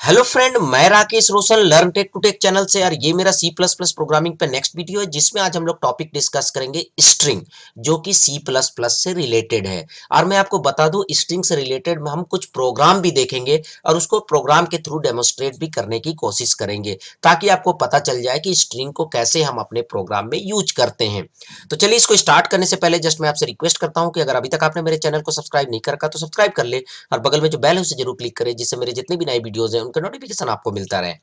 Hello friend मैं Rakesh Roshan learn tech to tech channel से। यार, ये मेरा सी प्लस प्लस प्रोग्रामिंग पे नेक्स्ट वीडियो है, जिसमें आज हम लोग टॉपिक डिस्कस करेंगे स्ट्रिंग जो कि सी प्लस प्लस से रिलेटेड है। और मैं आपको बता दूँ स्ट्रिंग से रिलेटेड हम कुछ प्रोग्राम भी देखेंगे और उसको प्रोग्राम के थ्रू डेमोस्ट्रेट भी करने की कोशिश करेंगे, ताकि आपको पता चल जाए कि स्ट्रिंग को कैसे हम अपने प्रोग्राम में यूज़ करते हैं। तो चलिए इसको स्टार्ट करने से पहले जस्ट मैं आपसे रिक्वेस्ट करता हूँ कि अगर अभी तक आपने मेरे चैनल को सब्सक्राइब नहीं कर रखा तो सब्सक्राइब कर ले। और बगल में जो बैल है, उसे ज़रूर क्लिक करें, जिससे मेरे जितने भी नए वीडियोज़ हैं उनका नोटिफिकेशन आपको मिलता रहे।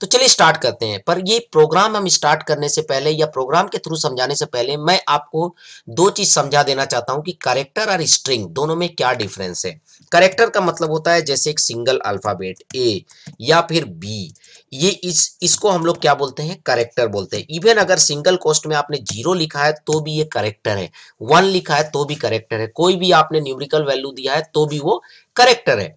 तो चलिए स्टार्ट करते हैं। पर ये प्रोग्राम हम स्टार्ट करने से पहले या प्रोग्राम के थ्रू समझाने से पहले मैं आपको दो चीज़ समझा देना चाहता हूँ कि करेक्टर और स्ट्रिंग दोनों में क्या डिफरेंस है। करेक्टर का मतलब होता है जैसे एक सिंगल अल्फ़ाबेट ए या फिर बी ये इस, इसको हम लोग क्या बोलते हैं? करेक्टर बोलते हैं। इवन अगर सिंगल कोस्ट में आपने ज़ीरो लिखा है तो भी ये करेक्टर है। वन लिखा है तो भी करेक्टर है। कोई भी आपने न्यूमेरिकल वैल्यू दिया है तो भी वो करेक्टर है।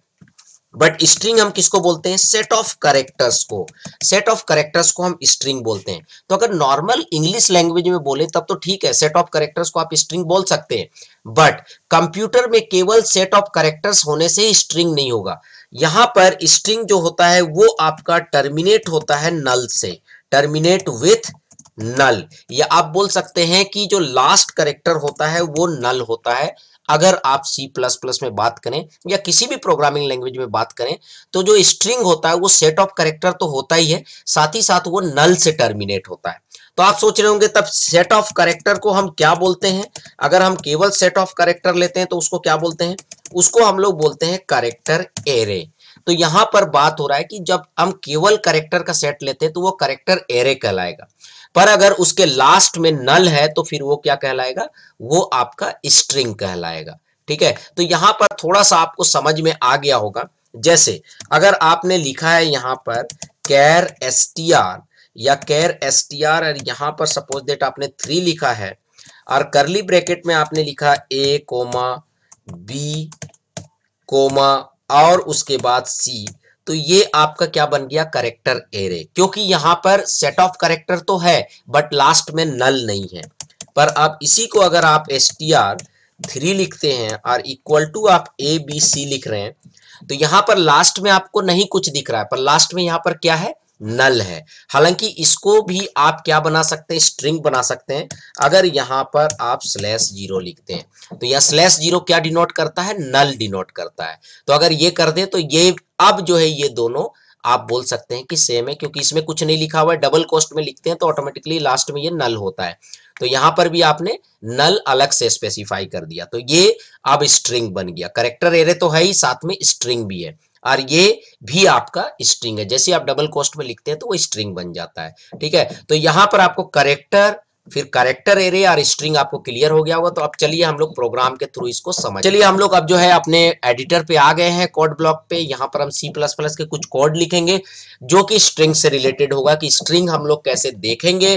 बट स्ट्रिंग हम किसको बोलते हैं? सेट ऑफ़ करेक्टर्स को। सेट ऑफ़ करेक्टर्स को हम स्ट्रिंग बोलते हैं। तो अगर नॉर्मल इंग्लिश लैंग्वेज में बोले, तब तो ठीक है सेट ऑफ़ करेक्टर्स को आप स्ट्रिंग बोल सकते हैं। बट कंप्यूटर में केवल सेट ऑफ़ करेक्टर्स होने से ही स्ट्रिंग नहीं होगा। यहाँ पर स्ट्रिंग जो होता है, वो आपका टर्मिनेट होता है नल से। टर्मिनेट विथ नल या आप बोल सकते हैं कि जो लास्ट करेक्टर होता है, वो नल होता है। अगर आप C++ में बात करें या किसी भी प्रोग्रामिंग लैंग्वेज में बात करें तो जो स्ट्रिंग होता है, वो सेट ऑफ़ करेक्टर तो होता ही है, साथ ही साथ वो नल से टर्मिनेट होता है। तो आप सोच रहे होंगे, तब सेट ऑफ़ करेक्टर को हम क्या बोलते हैं? अगर हम केवल सेट ऑफ़ करेक्टर लेते हैं तो उसको क्या बोलते हैं? उसको हम लोग बोलते हैं करेक्टर एरे तो यहाँ पर बात हो रहा है कि जब हम केवल करेक्टर का सेट लेते हैं तो वो करेक्टर एरे कहलाएगा। पर अगर उसके लास्ट में नल है तो फिर वो क्या कहलाएगा? वो आपका स्ट्रिंग कहलाएगा। ठीक है? तो यहाँ पर थोड़ा सा आपको समझ में आ गया होगा। जैसे, अगर आपने लिखा है यहाँ पर कैर एस टी आर या कैर एस टी आर और यहाँ पर सपोज़ डेट आपने थ्री लिखा है, और करली ब्रैकेट में आपने लिखा ए कोमा बी कोमा और उसके बाद सी तो ये आपका क्या बन गया करेक्टर एरे क्योंकि यहाँ पर सेट ऑफ़ करेक्टर तो है बट लास्ट में नल नहीं है। पर आप इसी को अगर आप एस टी आर थ्री लिखते हैं और इक्वल टू आप ए बी सी लिख रहे हैं तो यहाँ पर लास्ट में आपको नहीं कुछ दिख रहा है। पर लास्ट में यहाँ पर क्या है? नल है। हालाँकि इसको भी आप क्या बना सकते हैं? स्ट्रिंग बना सकते हैं। अगर यहाँ पर आप स्लैश ज़ीरो लिखते हैं तो यह स्लैश ज़ीरो क्या डिनोट करता है? नल डिनोट करता है। तो अगर ये कर दे तो ये अब जो है, ये दोनों आप बोल सकते हैं कि सेम है, क्योंकि इसमें कुछ नहीं लिखा हुआ है। डबल कोस्ट में लिखते हैं तो ऑटोमेटिकली लास्ट में ये नल होता है। तो यहाँ पर भी आपने नल अलग से स्पेसिफाई कर दिया। तो ये अब स्ट्रिंग बन गया। करेक्टर एरे तो है ही, साथ में स्ट्रिंग भी है। और ये भी आपका स्ट्रिंग है। जैसे आप डबल कोस्ट में लिखते हैं तो वो स्ट्रिंग बन जाता है, ठीक है? तो यहाँ पर आपको करेक्टर फिर करेक्टर एरे और स्ट्रिंग आपको क्लियर हो गया होगा तो अब चलिए हम लोग प्रोग्राम के थ्रू इसको समझ चलिए। हम लोग अब जो है अपने एडिटर पे आ गए हैं कोड ब्लॉक पे। यहाँ पर हम सी प्लस प्लस के कुछ कोड लिखेंगे, जो कि स्ट्रिंग से रिलेटेड होगा कि स्ट्रिंग हम लोग कैसे देखेंगे,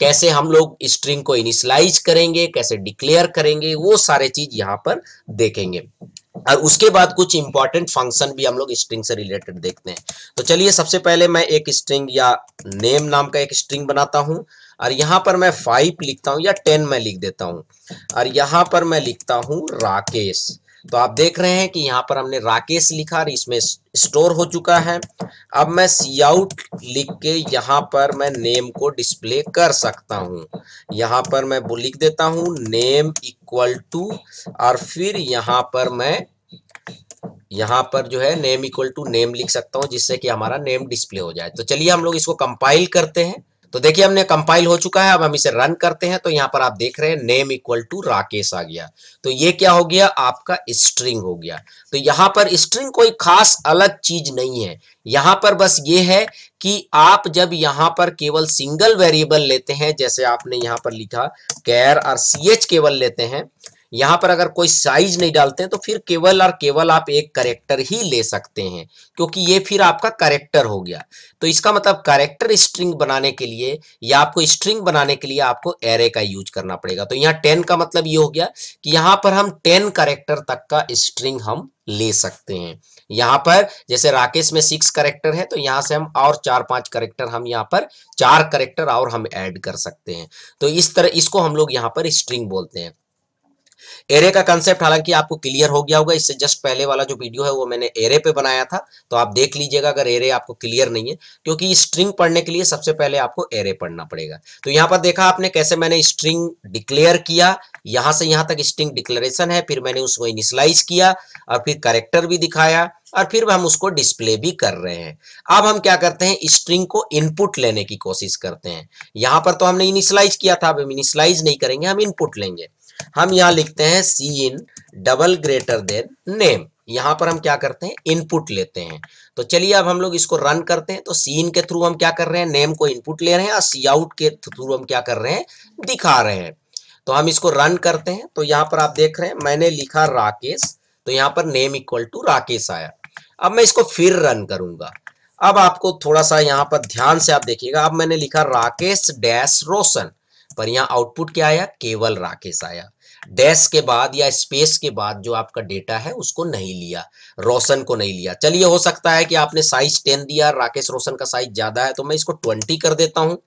कैसे हम लोग स्ट्रिंग को इनिशलाइज करेंगे, कैसे डिक्लेयर करेंगे, वो सारे चीज़ यहाँ पर देखेंगे। और उसके बाद कुछ इंपॉर्टेंट फ़ंक्शन भी हम लोग स्ट्रिंग से रिलेटेड देखते हैं। तो चलिए सबसे पहले मैं एक स्ट्रिंग या नेम नाम का एक स्ट्रिंग बनाता हूँ और यहाँ पर मैं फाइव लिखता हूँ या टेन मैं लिख देता हूँ। और यहाँ पर मैं लिखता हूँ राकेश। तो आप देख रहे हैं कि यहाँ पर हमने राकेश लिखा और इसमें स्टोर हो चुका है। अब मैं सी आउट लिख के यहाँ पर मैं नेम को डिस्प्ले कर सकता हूँ। यहाँ पर मैं वो लिख देता हूँ, नेम इक्वल टू, और फिर यहाँ पर मैं, यहाँ पर जो है नेम इक्वल टू नेम लिख सकता हूँ जिससे कि हमारा नेम डिस्प्ले हो जाए। तो चलिए हम लोग इसको कंपाइल करते हैं। तो देखिए, हमने कंपाइल हो चुका है, अब हम इसे रन करते हैं तो यहाँ पर आप देख रहे हैं नेम इक्वल टू राकेश आ गया। तो ये क्या हो गया? आपका स्ट्रिंग हो गया। तो यहाँ पर स्ट्रिंग कोई खास अलग चीज़ नहीं है। यहाँ पर बस ये है कि आप जब यहाँ पर केवल सिंगल वेरिएबल लेते हैं, जैसे आपने यहाँ पर लिखा कैर और सी एच केवल लेते हैं यहाँ पर अगर कोई साइज़ नहीं डालते हैं तो फिर केवल और केवल आप एक करेक्टर ही ले सकते हैं, क्योंकि ये फिर आपका करेक्टर हो गया। तो इसका मतलब करेक्टर स्ट्रिंग बनाने के लिए या आपको स्ट्रिंग बनाने के लिए आपको एरे का यूज़ करना पड़ेगा। तो यहाँ टेन का मतलब ये हो गया कि यहाँ पर हम टेन करेक्टर तक का स्ट्रिंग हम ले सकते हैं। यहाँ पर जैसे राकेश में सिक्स करेक्टर है तो यहाँ से हम और चार पाँच करेक्टर हम यहाँ पर चार करेक्टर और हम ऐड कर सकते हैं। तो इस तरह इसको हम लोग यहाँ पर स्ट्रिंग बोलते हैं। एरे का कंसेप्ट हालाँकि आपको क्लियर हो गया होगा, इससे जस्ट पहले वाला जो वीडियो है वो मैंने एरे पे बनाया था तो आप देख लीजिएगा अगर एरे आपको क्लियर नहीं है, क्योंकि स्ट्रिंग पढ़ने के लिए सबसे पहले आपको एरे पढ़ना पड़ेगा। तो यहाँ पर देखा आपने कैसे मैंने स्ट्रिंग डिक्लेयर किया, यहाँ से यहाँ तक स्ट्रिंग डिक्लेरेशन है, फिर मैंने उसको इनिशलाइज किया, और फिर करेक्टर भी दिखाया, और फिर हम उसको डिस्प्ले भी कर रहे हैं। अब हम क्या करते हैं स्ट्रिंग को इनपुट लेने की कोशिश करते हैं। यहाँ पर तो हमने इनिशलाइज किया था, अब हम इनिशलाइज नहीं करेंगे, हम इनपुट लेंगे। हम यहाँ लिखते हैं cin double greater than name यहाँ पर हम क्या करते हैं? इनपुट लेते हैं। तो चलिए अब हम लोग इसको रन करते हैं। तो सीन के थ्रू हम क्या कर रहे हैं? नेम को इनपुट ले रहे हैं और सी आउट के थ्रू हम क्या कर रहे हैं? दिखा रहे हैं। तो हम इसको रन करते हैं। तो यहाँ पर आप देख रहे हैं, मैंने लिखा राकेश। तो यहाँ पर नेम इक्वल टू राकेश आया। अब मैं इसको फिर रन करूँगा। अब आपको थोड़ा सा यहाँ पर ध्यान से आप देखिएगा। अब मैंने लिखा राकेश डैश रोशन। पर यहाँ आउटपुट क्या आया? केवल राकेश आया। डैश के बाद या स्पेस के बाद जो आपका डेटा है, उसको नहीं लिया। रोशन को नहीं लिया। चलिए, हो सकता है कि आपने साइज़ टेन दिया, राकेश रोशन का साइज़ ज़्यादा है तो मैं इसको ट्वेंटी कर देता हूँ।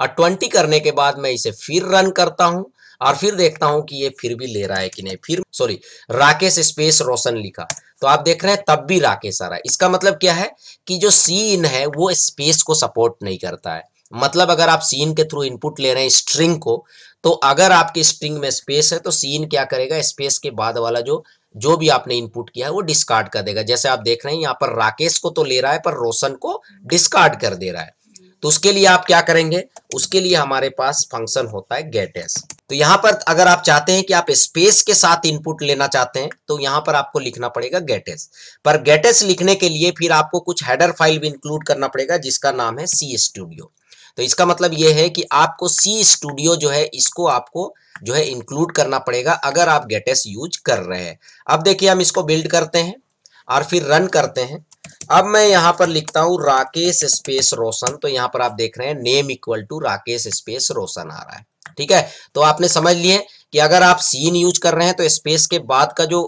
और ट्वेंटी करने के बाद मैं इसे फिर रन करता हूँ और फिर देखता हूँ कि ये फिर भी ले रहा है कि नहीं। फिर सॉरी राकेश स्पेस रोशन लिखा। तो आप देख रहे हैं, तब भी राकेश आ रहा है। इसका मतलब क्या है कि जो सी इन है, वो स्पेस को सपोर्ट नहीं करता है। मतलब अगर आप सीन के थ्रू इनपुट ले रहे हैं स्ट्रिंग को तो अगर आपके स्ट्रिंग में स्पेस है तो सीन क्या करेगा? स्पेस के बाद वाला जो जो भी आपने इनपुट किया है, वो डिस्कार्ड कर देगा। जैसे आप देख रहे हैं, यहाँ पर राकेश को तो ले रहा है, पर रोशन को डिस्कार्ड कर दे रहा है। तो उसके लिए आप क्या करेंगे? उसके लिए हमारे पास फ़ंक्शन होता है गेट एस तो यहाँ पर अगर आप चाहते हैं कि आप स्पेस के साथ इनपुट लेना चाहते हैं तो यहाँ पर आपको लिखना पड़ेगा गेट एस पर गेट एस लिखने के लिए फिर आपको कुछ हेडर फ़ाइल भी इंक्लूड करना पड़ेगा, जिसका नाम है सी स्टूडियो तो इसका मतलब ये है कि आपको सी स्टूडियो जो है, इसको आपको जो है इंक्लूड करना पड़ेगा अगर आप गेटेस यूज़ कर रहे हैं। अब देखिए हम इसको बिल्ड करते हैं और फिर रन करते हैं। अब मैं यहाँ पर लिखता हूँ राकेश स्पेस रोशन। तो यहाँ पर आप देख रहे हैं name equal to Rakesh space Roshan आ रहा है। ठीक है? तो आपने समझ लिए कि अगर आप सीन यूज़ कर रहे हैं तो स्पेस के बाद का जो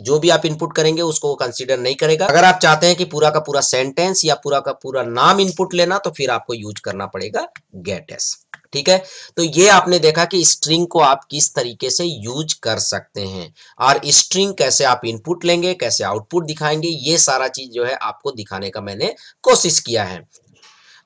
जो भी आप इनपुट करेंगे, उसको वो कंसीडर नहीं करेगा। अगर आप चाहते हैं कि पूरा का पूरा सेंटेंस या पूरा का पूरा नाम इनपुट लेना तो फिर आपको यूज़ करना पड़ेगा गेट एस ठीक है? तो ये आपने देखा कि स्ट्रिंग को आप किस तरीके से यूज़ कर सकते हैं। और स्ट्रिंग कैसे आप इनपुट लेंगे, कैसे आउटपुट दिखाएँगे, ये सारा चीज़ जो है आपको दिखाने का मैंने कोशिश किया है।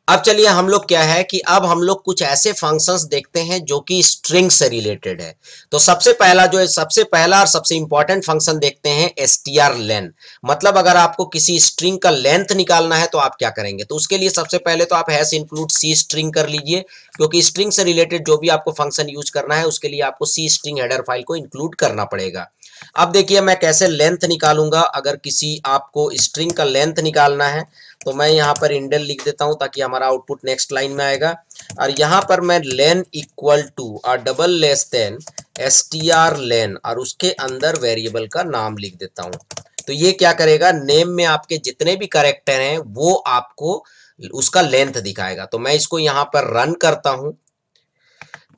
अब चलिए हम लोग क्या है कि अब हम लोग कुछ ऐसे फ़ंक्शंस देखते हैं जो कि स्ट्रिंग से रिलेटेड है। तो सबसे पहला जो है, सबसे पहला और सबसे इंपॉर्टेंट फ़ंक्शन देखते हैं एस टी आर लेन मतलब अगर आपको किसी स्ट्रिंग का लेंथ निकालना है तो आप क्या करेंगे? तो उसके लिए सबसे पहले तो आप हैश इंक्लूड सी स्ट्रिंग कर लीजिए, क्योंकि स्ट्रिंग से रिलेटेड जो भी आपको फ़ंक्शन यूज़ करना है, उसके लिए आपको सी स्ट्रिंग हेडर फ़ाइल को इंक्लूड करना पड़ेगा। अब देखिए मैं कैसे लेंथ निकालूँगा? अगर किसी आपको स्ट्रिंग का लेंथ निकालना है तो मैं यहाँ पर इंडल लिख देता हूँ ताकि हमारा आउटपुट नेक्स्ट लाइन में आएगा। और यहाँ पर मैं लेन इक्वल टू और double less than S T R len और उसके अंदर वेरिएबल का नाम लिख देता हूँ। तो ये क्या करेगा? नेम में आपके जितने भी करेक्टर हैं, वो आपको उसका लेंथ दिखाएगा। तो मैं इसको यहाँ पर रन करता हूँ।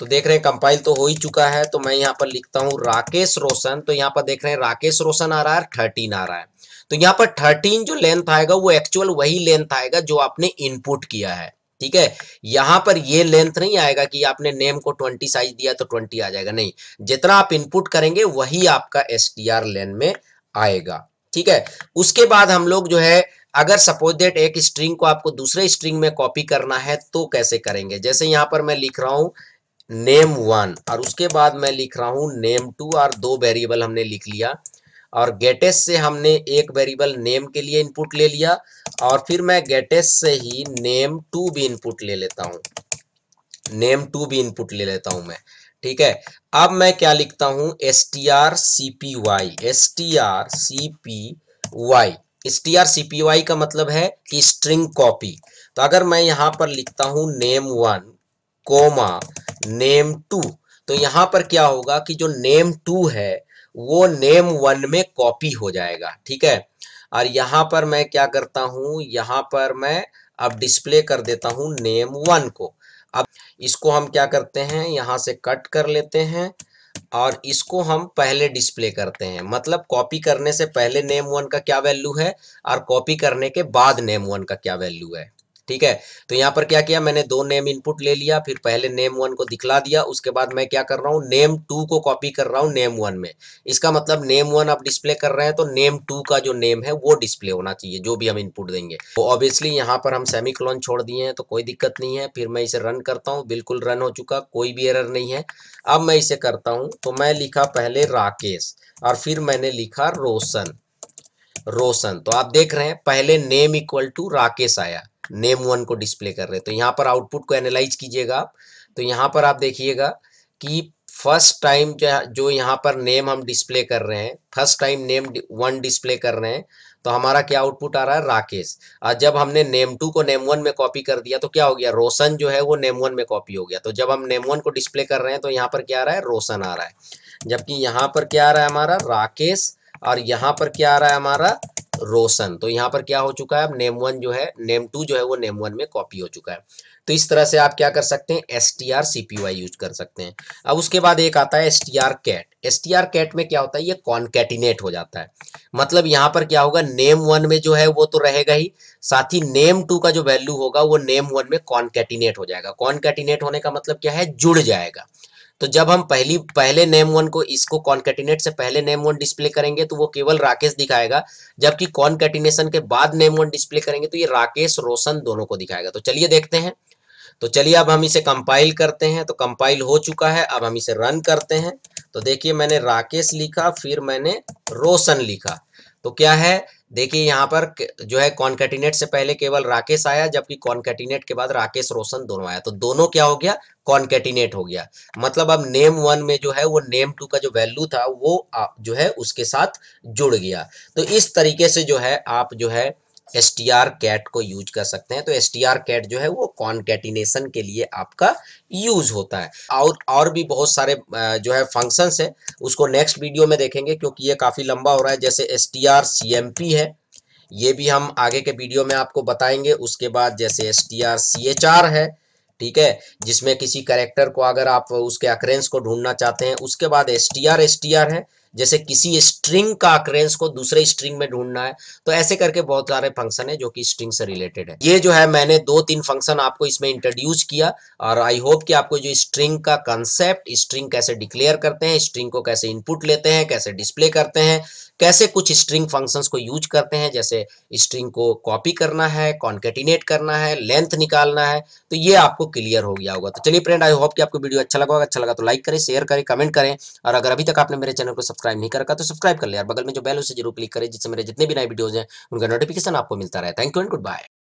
तो देख रहे हैं कंपाइल तो हो ही चुका है तो मैं यहाँ पर लिखता हूँ राकेश रोशन तो यहाँ पर देख रहे हैं राकेश रोशन आ रहा है थर्टीन आ रहा है। तो यहाँ पर थर्टीन जो लेंथ आएगा, वो एक्चुअल वही लेंथ आएगा जो आपने इनपुट किया है, ठीक है? यहाँ पर ये लेंथ नहीं आएगा कि आपने नेम को 20 साइज़ दिया तो 20 आ जाएगा, नहीं। जितना आप इनपुट करेंगे, वही आपका एस लेन में आएगा, ठीक है? उसके बाद हम लोग जो है, अगर सपोज़ देट एक स्ट्रिंग को आपको दूसरे स्ट्रिंग में कॉपी करना है तो कैसे करेंगे? जैसे यहाँ पर मैं लिख रहा हूँ नेम वन और उसके बाद मैं लिख रहा हूँ नेम टू और दो वेरिएबल हमने लिख लिया। और गेटेस से हमने एक वेरिएबल नेम के लिए इनपुट ले लिया। और फिर मैं गेटेस से ही नेम टू भी इनपुट ले लेता हूँ। नेम टू भी इनपुट ले लेता हूँ मैं। ठीक है? अब मैं क्या लिखता हूँ? S T R C P Y S T R C P Y S T R C P Y का मतलब है कि स्ट्रिंग कॉपी तो अगर मैं यहाँ पर लिखता हूँ name one comma, name two. तो यहाँ पर क्या होगा कि जो नेम टू है, वो नेम वन में कॉपी हो जाएगा, ठीक है? और यहाँ पर मैं क्या करता हूँ, यहाँ पर मैं अब डिस्प्ले कर देता हूँ नेम वन को। अब इसको हम क्या करते हैं, यहाँ से कट कर लेते हैं और इसको हम पहले डिस्प्ले करते हैं। मतलब कॉपी करने से पहले नेम वन का क्या वैल्यू है और कॉपी करने के बाद नेम वन का क्या वैल्यू है। ठीक है? तो यहाँ पर क्या किया? मैंने दो नेम इनपुट ले लिया, फिर पहले नेम वन को दिखला दिया, उसके बाद मैं क्या कर रहा हूँ? नेम टू को कॉपी कर रहा हूँ नेम वन में। इसका मतलब नेम वन आप डिस्प्ले कर रहे हैं तो नेम टू का जो नेम है, वो डिस्प्ले होना चाहिए, जो भी हम इनपुट देंगे। तो ऑब्वियसली यहाँ पर हम सेमी क्लोन छोड़ दिए हैं तो कोई दिक्कत नहीं है। फिर मैं इसे रन करता हूँ, बिल्कुल रन हो चुका, कोई भी एरर नहीं है। अब मैं इसे करता हूँ तो मैं लिखा पहले राकेश, और फिर मैंने लिखा रोशन। रोशन तो आप देख रहे हैं, पहले नेम इक्वल टू राकेश आया। नेम वन को डिस्प्ले कर रहे हैं। तो यहाँ पर आउटपुट को एनालाइज कीजिएगा आप। तो यहाँ पर आप देखिएगा कि फ़र्स्ट टाइम जो यहाँ पर नेम हम डिस्प्ले कर रहे हैं, first time name one display कर रहे हैं तो हमारा क्या आउटपुट आ रहा है? राकेश। और जब हमने नेम टू को नेम वन में कॉपी कर दिया तो क्या हो गया? रोशन जो है वो नेम वन में कॉपी हो गया। तो जब हम नेम वन को डिस्प्ले कर रहे हैं तो यहाँ पर क्या आ रहा है? रोशन आ रहा है। जबकि यहाँ पर क्या आ रहा है हमारा? राकेश। और यहाँ पर क्या आ रहा है हमारा? रोशन। तो यहाँ पर क्या हो चुका है? अब नेम वन जो है नेम टू जो है, वो नेम वन में कॉपी हो चुका है। तो इस तरह से आप क्या कर सकते हैं? S T R C P Y use कर सकते हैं। अब उसके बाद एक आता है S T R cat S T R cat में क्या होता है? ये कॉन्केटिनेट हो जाता है। मतलब यहाँ पर क्या होगा? नेम वन में जो है, वो तो रहेगा ही। साथ ही नेम टू का जो वैल्यू होगा, वो नेम वन में कॉन्केटिनेट हो जाएगा। कॉन्केटिनेट होने का मतलब क्या है? जुड़ जाएगा। तो जब हम पहली, पहले नेम वन को इसको कॉन्केटिनेट से पहले नेम वन डिस्प्ले करेंगे तो वो केवल राकेश दिखाएगा, जबकि कॉन्केटिनेशन के बाद नेम वन डिस्प्ले करेंगे तो ये राकेश, रोशन दोनों को दिखाएगा। तो चलिए देखते हैं। तो चलिए अब हम इसे कंपाइल करते हैं। तो कंपाइल हो चुका है। अब हम इसे रन करते हैं। तो देखिए, मैंने राकेश लिखा, फिर मैंने रोशन लिखा। तो क्या है? देखिए, यहाँ पर जो है कॉन्केटिनेट से पहले केवल राकेश आया, जबकि कॉन्केटिनेट के बाद राकेश रोशन दोनों आया। तो दोनों क्या हो गया? कॉन्केटिनेट हो गया। मतलब अब नेम वन में जो है, वो नेम टू का जो वैल्यू था, वो जो है उसके साथ जुड़ गया। तो इस तरीके से जो है, आप जो है एस टी आर कैट को यूज़ कर सकते हैं। तो एस टी आर कैट जो है, वो कॉन्केटिनेशन के लिए आपका यूज़ होता है। और और भी बहुत सारे जो है फ़ंक्शंस है, उसको नेक्स्ट वीडियो में देखेंगे, क्योंकि ये काफ़ी लंबा हो रहा है। जैसे S T R C M P है, ये भी हम आगे के वीडियो में आपको बताएँगे। उसके बाद जैसे S T R C H R है, ठीक है, जिसमें किसी करेक्टर को अगर आप उसके अक्रेंस को ढूंढना चाहते हैं, उसके बाद S T R S T R है जैसे किसी स्ट्रिंग का अक्रेंस को दूसरे स्ट्रिंग में ढूंढना है तो ऐसे करके बहुत सारे फ़ंक्शन है जो कि स्ट्रिंग से रिलेटेड है। ये जो है, मैंने दो तीन फ़ंक्शन आपको इसमें इंट्रोड्यूस किया, और आई होप कि आपको जो स्ट्रिंग का कंसेप्ट स्ट्रिंग कैसे डिक्लेयर करते हैं स्ट्रिंग को कैसे इनपुट लेते हैं, कैसे डिस्प्ले करते हैं, कैसे कुछ स्ट्रिंग फ़ंक्शंस को यूज़ करते हैं, जैसे स्ट्रिंग को कॉपी करना है कॉन्केटिनेट करना है लेंथ निकालना है तो ये आपको क्लियर हो गया होगा। तो चलिए फ्रेंड आई होप कि आपको वीडियो अच्छा लगा अच्छा लगा तो लाइक करें शेयर करें कमेंट करें, और अगर अभी तक आपने मेरे चैनल को सब्सक्राइब नहीं कर रखा तो सब्सक्राइब कर ले यार। बगल में जो बेल उसे ज़रूर क्लिक करें, जिससे मेरे जितने भी नए वीडियोज़ हैं, उनका नोटिफिकेशन आपको मिलता रहे। Thank you and goodbye